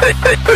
嘿嘿嘿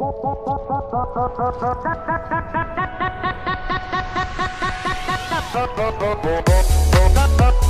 Thank you.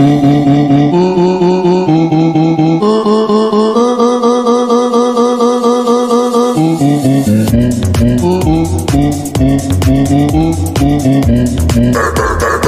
Burr, burr.